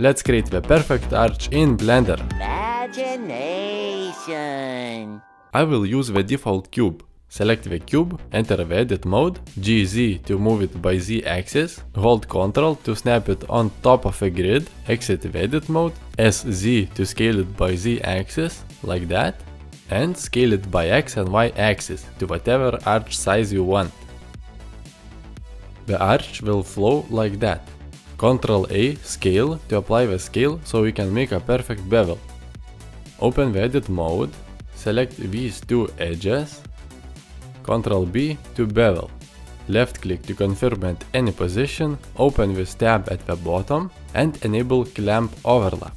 Let's create the perfect arch in Blender. Imagination. I will use the default cube. Select the cube, enter the edit mode, GZ to move it by Z axis, hold Ctrl to snap it on top of a grid, exit the edit mode, SZ to scale it by Z axis, like that, and scale it by X and Y axis to whatever arch size you want. The arch will flow like that. Ctrl A scale to apply the scale so we can make a perfect bevel. Open the edit mode, select these two edges, Ctrl B to bevel. Left click to confirm at any position, open this tab at the bottom and enable clamp overlap.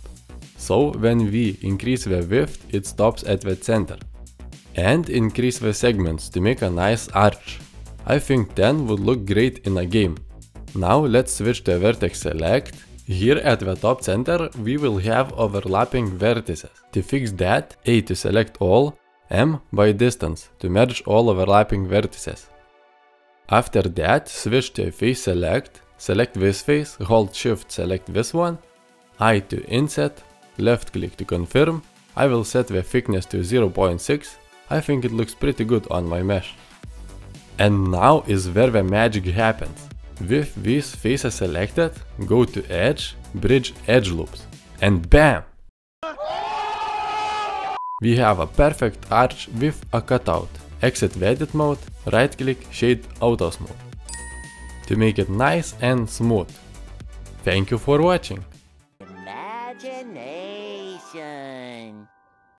So when we increase the width, it stops at the center. And increase the segments to make a nice arch. I think 10 would look great in a game. Now let's switch to vertex select. Here at the top center we will have overlapping vertices. To fix that, A to select all, M by distance to merge all overlapping vertices. After that, switch to face select, select this face, hold shift select this one, I to inset, left click to confirm, I will set the thickness to 0.6, I think it looks pretty good on my mesh. And now is where the magic happens. With these faces selected, go to Edge, Bridge Edge Loops, and BAM! We have a perfect arch with a cutout. Exit edit mode, right click, shade auto smooth. To make it nice and smooth. Thank you for watching. Imagination.